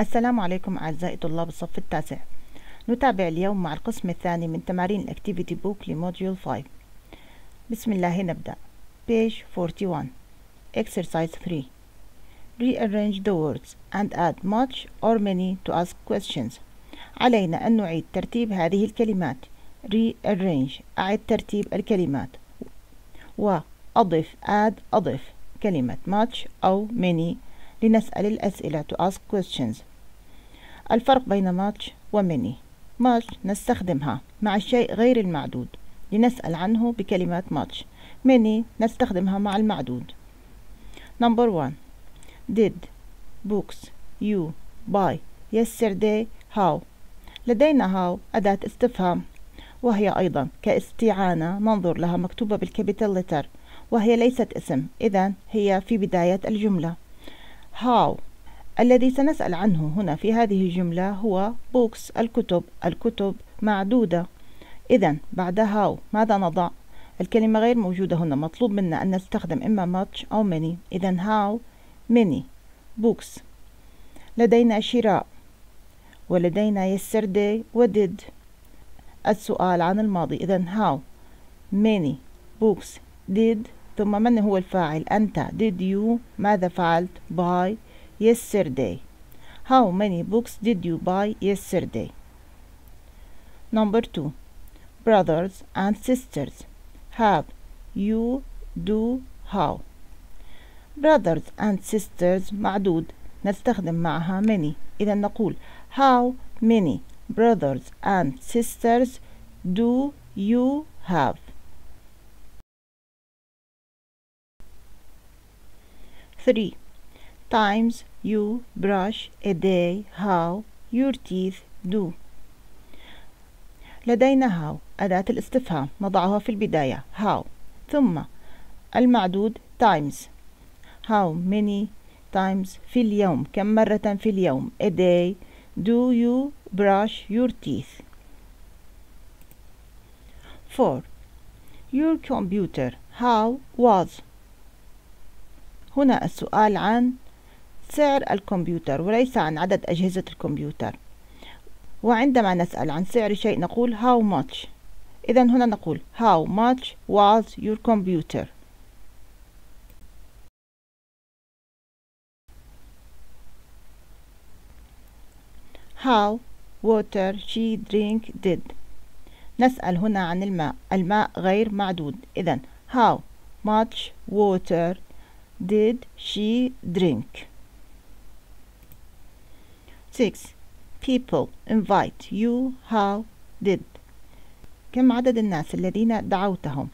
السلام عليكم أعزائي طلاب الصف التاسع. نتابع اليوم مع القسم الثاني من تمارين ال activity book ل module 5 بسم الله نبدأ. Page 41 exercise 3 rearrange the words and add much or many to ask questions. علينا أن نعيد ترتيب هذه الكلمات. Rearrange. أعد ترتيب الكلمات. وأضف add أضف كلمة much أو many لنسأل الأسئلة to ask questions. الفرق بين much و many much نستخدمها مع الشيء غير المعدود لنسأل عنه بكلمة much many نستخدمها مع المعدود. Number one. Did books you buy yesterday? How? لدينا how. أداة استفهام. وهي أيضا كاستعانة. ننظر لها مكتوبة بالكابيتال لتر وهي ليست اسم. إذا هي في بداية الجملة. How? الذي سنسأل عنه هنا في هذه الجملة هو books الكتب. الكتب معدودة. إذا بعد how ماذا نضع؟ الكلمة غير موجودة هنا. مطلوب منا أن نستخدم إما much أو many. إذا how many books لدينا شراء. ولدينا yesterday و did. السؤال عن الماضي. إذا how many books did ثم من هو الفاعل؟ أنت. Did you ماذا فعلت؟ buy yesterday how many books did you buy yesterday number two brothers and sisters have you do how brothers and sisters معدود نستخدم معها many إذا نقول how many brothers and sisters do you have three times you brush a day how your teeth do لدينا how أداة الاستفهام نضعها في البداية how ثم المعدود times how many times في اليوم كم مرة في اليوم a day do you brush your teeth 4 your computer how was هنا السؤال عن سعر الكمبيوتر وليس عن عدد أجهزة الكمبيوتر. وعندما نسأل عن سعر شيء نقول how much. إذا هنا نقول how much was your computer. How water she drink did. نسأل هنا عن الماء. الماء غير معدود. إذا how much water did she drink. 6 people invite you how did كم عدد الناس الذين دعوتهم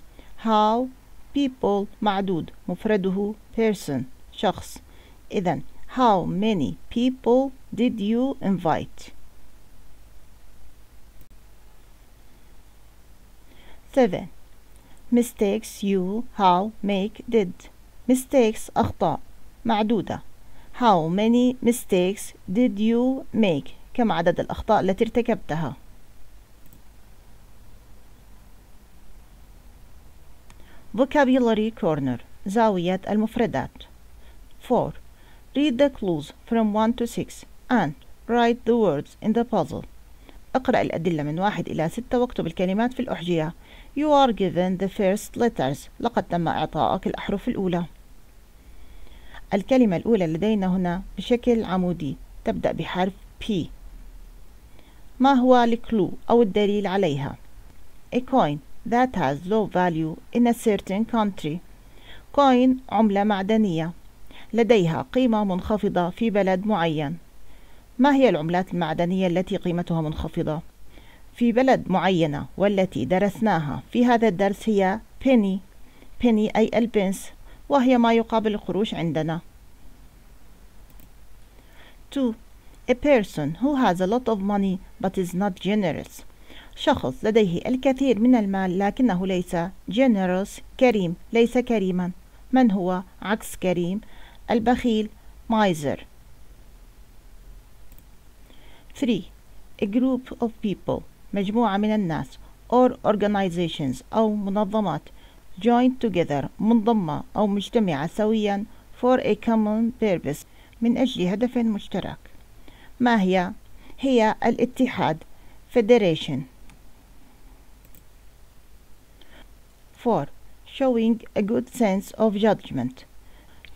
how people معدود مفرده person شخص إذا how many people did you invite 7 mistakes you how make did mistakes أخطاء معدودة how many mistakes did you make كم عدد الأخطاء التي ارتكبتها vocabulary corner زاوية المفردات 4 read the clues from 1 to 6 and write the words in the puzzle اقرأ الأدلة من واحد إلى ستة واكتب الكلمات في الأحجية You are given the first letters لقد تم إعطائك الأحرف الأولى الكلمة الأولى لدينا هنا بشكل عمودي تبدأ بحرف P. ما هو الكلو أو الدليل عليها؟ A coin that has low value in a certain country. Coin عملة معدنية. لديها قيمة منخفضة في بلد معين. ما هي العملات المعدنية التي قيمتها منخفضة؟ في بلد معينة والتي درسناها في هذا الدرس هي penny. penny أي البنس. وهي ما يقابل القروش عندنا. 2. A person who has a lot of money but is not generous. شخص لديه الكثير من المال لكنه ليس generous كريم ليس كريما. من هو؟ عكس كريم. البخيل miser. 3. A group of people مجموعة من الناس or organizations أو منظمات. Joined together منضمة أو مجتمعة سويا for a common purpose من أجل هدف مشترك ما هي؟ هي الاتحاد Federation 4. Showing a good sense of judgment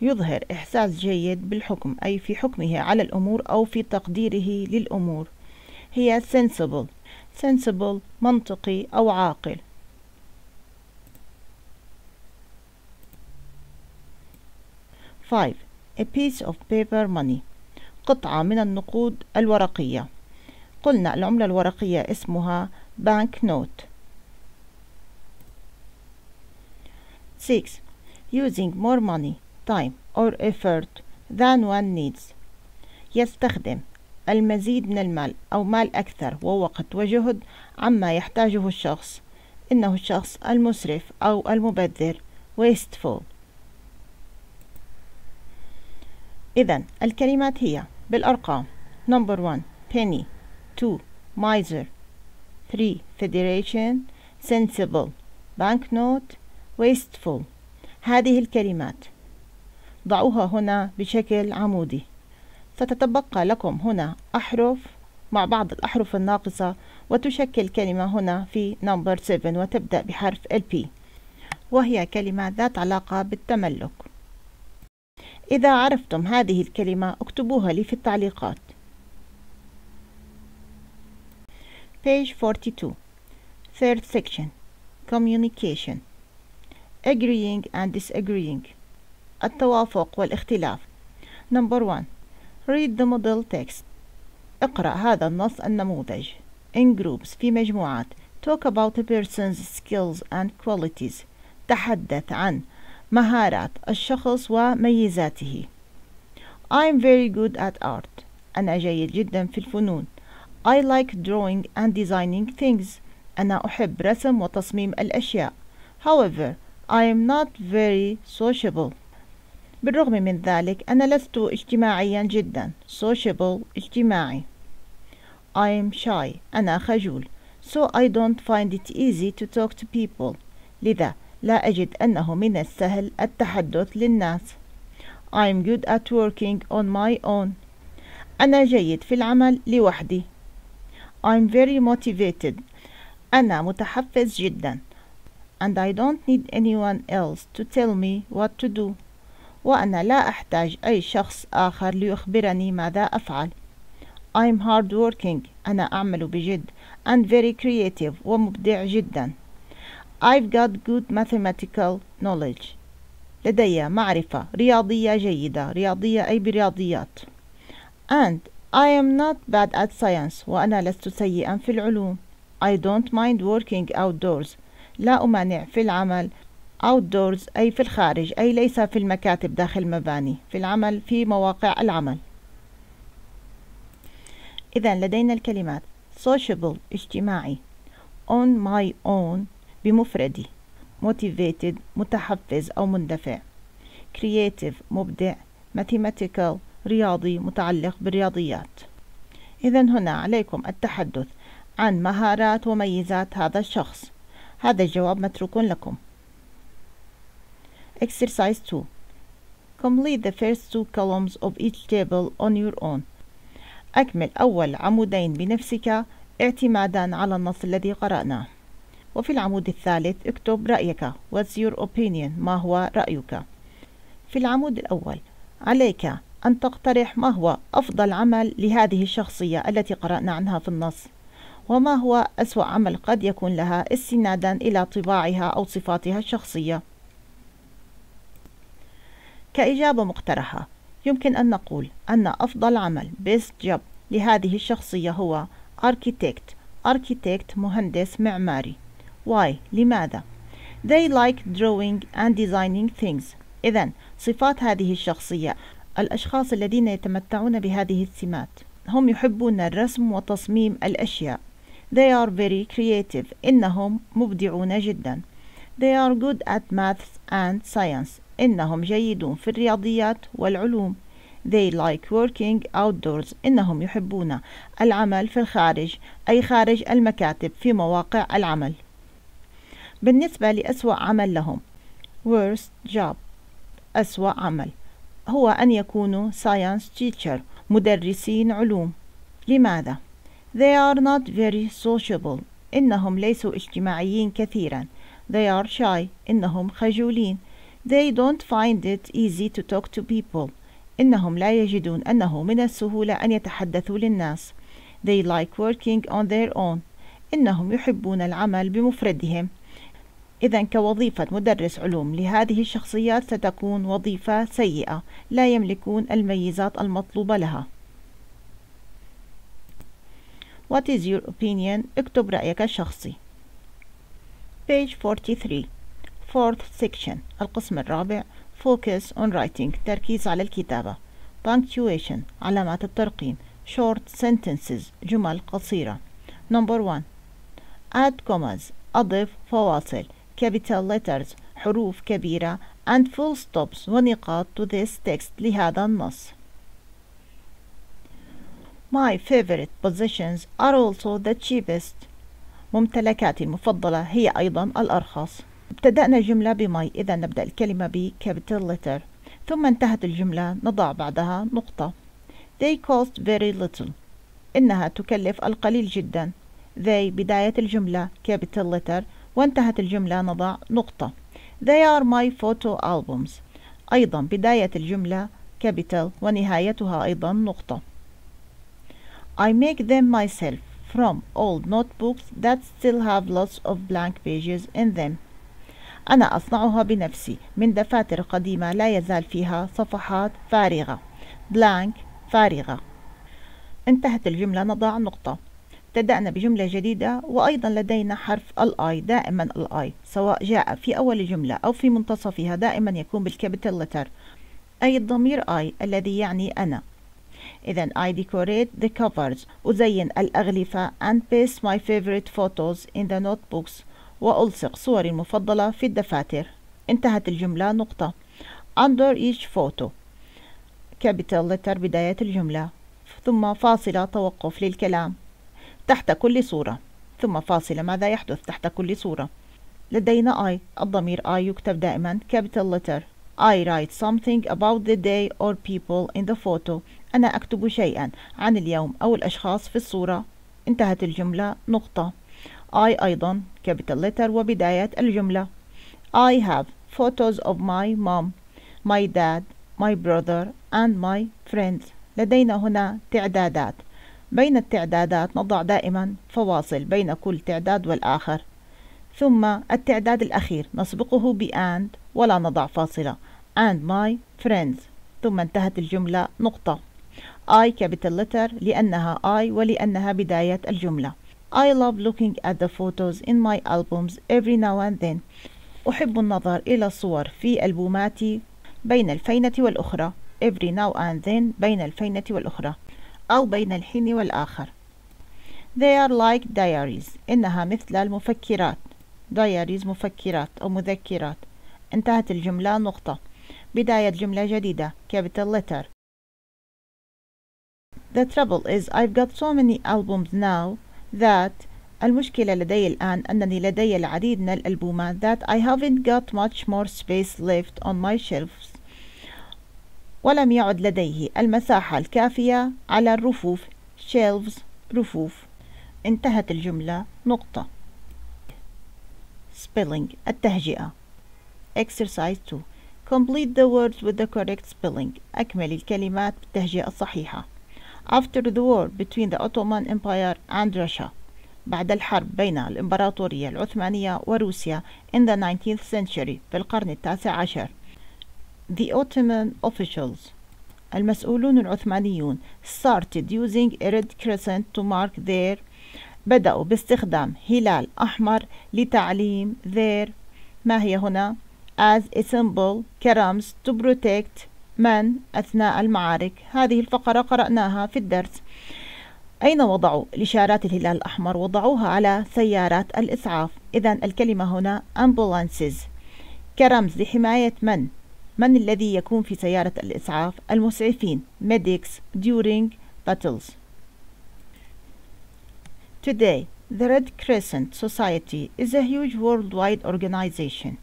يظهر إحساس جيد بالحكم أي في حكمه على الأمور أو في تقديره للأمور هي sensible sensible منطقي أو عاقل 5. A piece of paper money. قطعة من النقود الورقية. قلنا العملة الورقية اسمها bank note. 6. Using more money, time or effort than one needs. يستخدم المزيد من المال أو مال أكثر ووقت وجهد عما يحتاجه الشخص. إنه الشخص المسرف أو المبذر. Wasteful. إذا الكلمات هي بالأرقام. Number 1 penny. 2 miser. 3 federation. Sensible. Banknote. Wasteful. هذه الكلمات. ضعوها هنا بشكل عمودي. ستتبقى لكم هنا أحرف مع بعض الأحرف الناقصة وتشكل كلمة هنا في نمبر 7 وتبدأ بحرف ال P. وهي كلمة ذات علاقة بالتملك. إذا عرفتم هذه الكلمة اكتبوها لي في التعليقات Page 42 Third section Communication Agreeing and disagreeing التوافق والاختلاف Number 1 Read the model text اقرأ هذا النص النموذج In groups في مجموعات Talk about a person's skills and qualities تحدث عن مهارات الشخص وميزاته I'm very good at art أنا جيد جدا في الفنون I like drawing and designing things أنا أحب رسم وتصميم الأشياء However, I am not very sociable بالرغم من ذلك أنا لست اجتماعيا جدا sociable اجتماعي I am shy أنا خجول so I don't find it easy to talk to people لذا لا أجد أنه من السهل التحدث للناس. I'm good at working on my own. أنا جيد في العمل لوحدي. I'm very motivated. أنا متحفز جدا. And I don't need anyone else to tell me what to do. وأنا لا أحتاج أي شخص آخر ليخبرني ماذا أفعل. I'm hard working أنا أعمل بجد. And very creative. ومبدع جدا. I've got good mathematical knowledge. لدي معرفة رياضية جيدة رياضية أي برياضيات. And I am not bad at science وأنا لست سيئا في العلوم. I don't mind working outdoors. لا أمانع في العمل outdoors أي في الخارج أي ليس في المكاتب داخل مباني في العمل في مواقع العمل. إذا لدينا الكلمات sociable اجتماعي. On my own بمفردي motivated متحفز أو مندفع creative مبدع mathematical رياضي متعلق بالرياضيات. إذا هنا عليكم التحدث عن مهارات وميزات هذا الشخص. هذا الجواب متروك لكم. Exercise 2 Complete the first two columns of each table on your own. أكمل أول عمودين بنفسك اعتمادا على النص الذي قرأناه. وفي العمود الثالث اكتب رأيك What's your opinion ما هو رأيك؟ في العمود الأول عليك أن تقترح ما هو أفضل عمل لهذه الشخصية التي قرأنا عنها في النص وما هو أسوأ عمل قد يكون لها استنادا إلى طباعها أو صفاتها الشخصية. كإجابة مقترحة يمكن أن نقول أن أفضل عمل best job لهذه الشخصية هو architect architect مهندس معماري. Why? لماذا؟ They like drawing and designing things. إذا صفات هذه الشخصية الأشخاص الذين يتمتعون بهذه السمات هم يحبون الرسم وتصميم الأشياء. They are very creative. إنهم مبدعون جدا. They are good at maths and science. إنهم جيدون في الرياضيات والعلوم. They like working outdoors. إنهم يحبون العمل في الخارج أي خارج المكاتب في مواقع العمل. بالنسبة لأسوأ عمل لهم. Worst job. أسوأ عمل. هو أن يكونوا science teacher مدرسين علوم. لماذا؟ They are not very sociable. إنهم ليسوا اجتماعيين كثيرا. They are shy. إنهم خجولين. They don't find it easy to talk to people. إنهم لا يجدون أنه من السهولة أن يتحدثوا للناس. They like working on their own. إنهم يحبون العمل بمفردهم. إذا كوظيفة مدرس علوم لهذه الشخصيات ستكون وظيفة سيئة لا يملكون الميزات المطلوبة لها. What is your opinion? اكتب رأيك الشخصي. Page 43 Fourth section. القسم الرابع. Focus on writing. تركيز على الكتابة. Punctuation. علامات الترقيم. Short sentences. جمل قصيرة. Number 1 Add commas. أضف فواصل. Capital letters حروف كبيرة and full stops ونقاط to this text لهذا النص. My favorite possessions are also the cheapest. ممتلكاتي المفضلة هي أيضا الأرخص. ابتدأنا الجملة بماي إذا نبدأ الكلمة ب capital letter. ثم انتهت الجملة نضع بعدها نقطة. They cost very little. إنها تكلف القليل جدا. They بداية الجملة capital letter. وانتهت الجملة نضع نقطة. They are my photo albums. أيضا بداية الجملة capital ونهايتها أيضا نقطة. I make them myself from old notebooks that still have lots of blank pages in them. أنا أصنعها بنفسي. من دفاتر قديمة لا يزال فيها صفحات فارغة. Blank فارغة. انتهت الجملة نضع نقطة. ابتدأنا بجملة جديدة وأيضا لدينا حرف ال I دائما ال I سواء جاء في أول الجملة أو في منتصفها دائما يكون بال capital letter أي الضمير I الذي يعني أنا. إذا I decorate the covers. أزين الأغلفة. And paste my favorite photos in the notebooks. وألصق صوري المفضلة في الدفاتر. انتهت الجملة. نقطة. Under each photo. Capital letter بداية الجملة. ثم فاصلة توقف للكلام. تحت كل صورة. ثم فاصلة ماذا يحدث تحت كل صورة؟ لدينا I. الضمير I يكتب دائما. capital letter. I write something about the day or people in the photo. أنا أكتب شيئا عن اليوم أو الأشخاص في الصورة. انتهت الجملة. نقطة. I أيضا. capital letter وبداية الجملة. I have photos of my mom my dad my brother and my friends. لدينا هنا تعدادات. بين التعدادات نضع دائما فواصل بين كل تعداد والآخر ثم التعداد الأخير نسبقه ب and ولا نضع فاصلة. and my friends. ثم انتهت الجملة نقطة. I capital letter لأنها I ولأنها بداية الجملة. I love looking at the photos in my albums every now and then. أحب النظر إلى الصور في ألبوماتي بين الفينة والأخرى. every now and then بين الفينة والأخرى. أو بين الحين والآخر They are like diaries إنها مثل المفكرات diaries مفكرات أو مذكرات انتهت الجملة نقطة بداية جملة جديدة capital letter The trouble is I've got so many albums now that المشكلة لدي الآن أنني لدي العديد من الألبومات that I haven't got much more space left on my shelves ولم يعد لديه المساحة الكافية على الرفوف shelves رفوف. انتهت الجملة. نقطة. Spelling. التهجئة. Exercise 2 complete the words with the correct spelling. أكمل الكلمات بالتهجئة الصحيحة. After the war between the Ottoman Empire and Russia. بعد الحرب بين الإمبراطورية العثمانية وروسيا in the 19th century في القرن التاسع عشر. The Ottoman officials المسؤولون العثمانيون started using a red crescent to mark their بدأوا باستخدام هلال أحمر لتعليم their ما هي هنا؟ As a symbol كرمز to protect من أثناء المعارك. هذه الفقرة قرأناها في الدرس. أين وضعوا الإشارات الهلال الأحمر؟ وضعوها على سيارات الإسعاف. إذا الكلمة هنا ambulances. كرمز لحماية من؟ من الذي يكون في سيارة الإسعاف المسعفين medics during battles Today, the Red Crescent Society is a huge worldwide organization.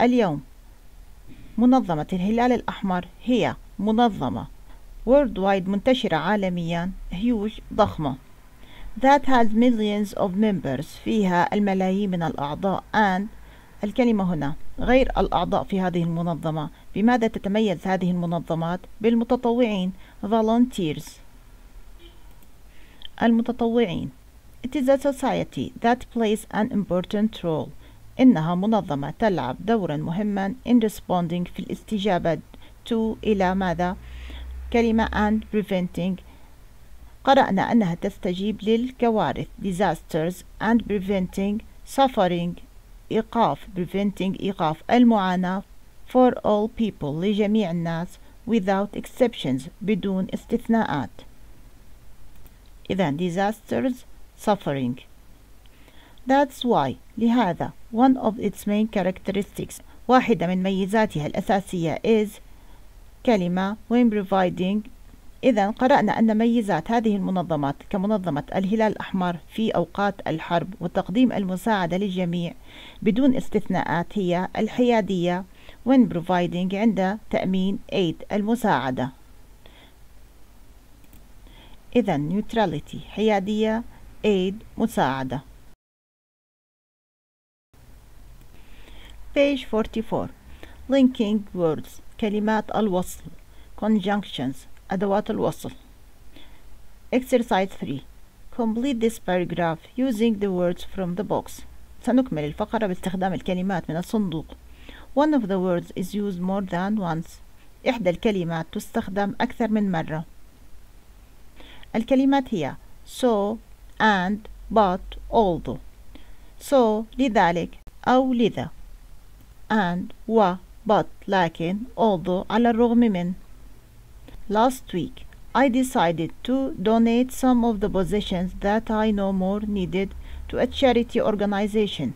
اليوم منظمة الهلال الأحمر هي منظمة worldwide منتشرة عالميا huge ضخمة that has millions of members فيها الملايين من الأعضاء and الكلمة هنا غير الأعضاء في هذه المنظمة. بماذا تتميز هذه المنظمات؟ بالمتطوعين volunteers. المتطوعين. It is a society that plays an important role. إنها منظمة تلعب دورا مهما in responding في الاستجابة to إلى ماذا؟ كلمة and preventing. قرأنا أنها تستجيب للكوارث disasters and preventing suffering. إيقاف preventing إيقاف المعاناة for all people لجميع الناس without exceptions بدون استثناءات إذا disasters suffering That's why لهذا one of its main characteristics واحدة من ميزاتها الأساسية is كلمة when providing إذا قرأنا أن ميزات هذه المنظمات كمنظمة الهلال الأحمر في أوقات الحرب وتقديم المساعدة للجميع بدون استثناءات هي الحيادية when providing عند تأمين aid المساعدة. إذا neutrality حيادية aid مساعدة. Page 44 linking words كلمات الوصل conjunctions. أدوات الوصل exercise 3 complete this paragraph using the words from the box سنكمل الفقرة باستخدام الكلمات من الصندوق one of the words is used more than once إحدى الكلمات تستخدم أكثر من مرة الكلمات هي so and but although so لذلك أو لذا and و but لكن although على الرغم من last week I decided to donate some of the possessions that I no more needed to a charity organization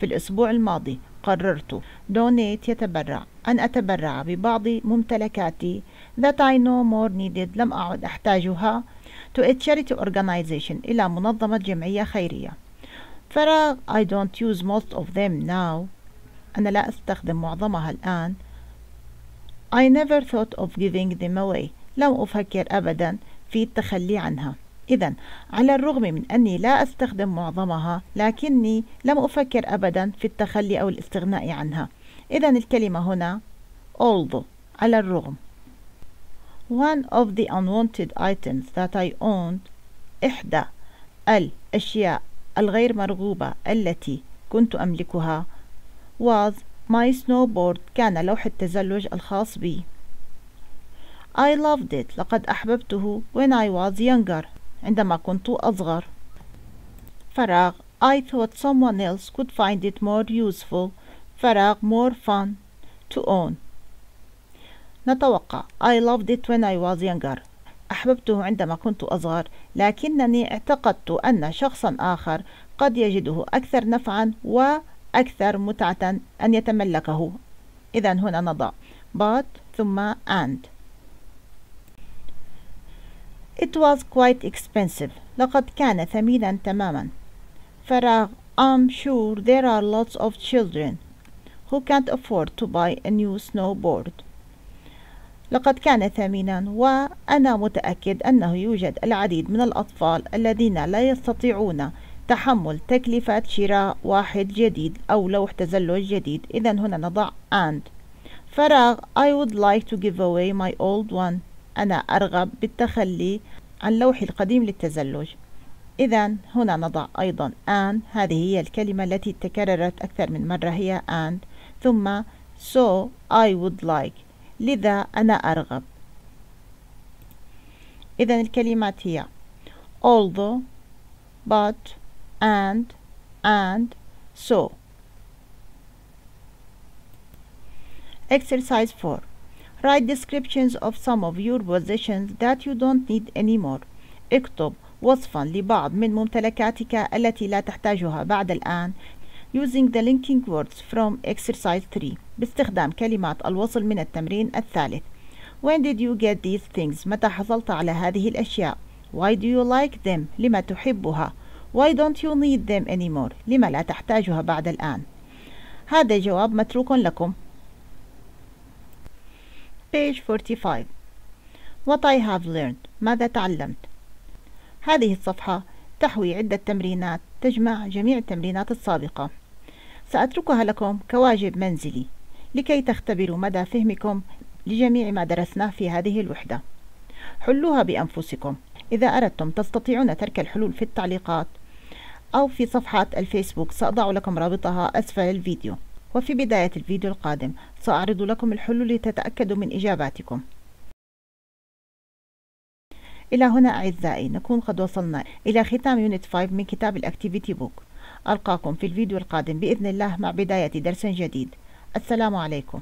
في الأسبوع الماضي قررت donate يتبرع أن أتبرع ببعض ممتلكاتي that I no more needed لم أعد أحتاجها to a charity organization إلى منظمة جمعية خيرية فراغ I don't use most of them now أنا لا أستخدم معظمها الآن I never thought of giving them away. لم أفكر أبدا في التخلي عنها. إذا على الرغم من أني لا أستخدم معظمها لكني لم أفكر أبدا في التخلي أو الاستغناء عنها. إذا الكلمة هنا although على الرغم. One of the unwanted items that I owned إحدى الأشياء الغير مرغوبة التي كنت أملكها was my snowboard كان لوح التزلج الخاص بي I loved it لقد أحببته when I was younger عندما كنت أصغر فراغ I thought someone else could find it more useful فراغ more fun to own نتوقع I loved it when I was younger أحببته عندما كنت أصغر لكنني اعتقدت أن شخصا آخر قد يجده أكثر نفعا وأكثر متعة أن يتملكه. إذا هنا نضع but ثم and. It was quite expensive. لقد كان ثمينا تماما. فراغ I'm sure there are lots of children who can't afford to buy a new snowboard. لقد كان ثمينا وأنا متأكد أنه يوجد العديد من الأطفال الذين لا يستطيعون تحمل تكلفة شراء واحد جديد أو لوح تزلج جديد. إذا هنا نضع and. فراغ I would like to give away my old one. أنا أرغب بالتخلي عن لوحي القديم للتزلج. إذا هنا نضع أيضا and. هذه هي الكلمة التي تكررت أكثر من مرة هي and. ثم so I would like. لذا أنا أرغب. إذا الكلمات هي although but and and so Exercise 4 Write descriptions of some of your possessions that you don't need anymore. اكتب وصفا لبعض من ممتلكاتك التي لا تحتاجها بعد الآن using the linking words from exercise 3 باستخدام كلمات الوصل من التمرين الثالث. When did you get these things? متى حصلت على هذه الأشياء؟ Why do you like them? لما تحبها؟ Why don't you need them anymore? لما لا تحتاجها بعد الآن؟ هذا جواب متروك لكم. Page 45 What I have learned ماذا تعلمت هذه الصفحة تحوي عدة تمرينات تجمع جميع التمرينات السابقة سأتركها لكم كواجب منزلي لكي تختبروا مدى فهمكم لجميع ما درسناه في هذه الوحدة حلوها بأنفسكم إذا أردتم تستطيعون ترك الحلول في التعليقات أو في صفحة الفيسبوك. سأضع لكم رابطها أسفل الفيديو. وفي بداية الفيديو القادم سأعرض لكم الحلول لتتأكدوا من إجاباتكم. إلى هنا أعزائي نكون قد وصلنا إلى ختام unit 5 من كتاب ال activity book. ألقاكم في الفيديو القادم بإذن الله مع بداية درس جديد. السلام عليكم.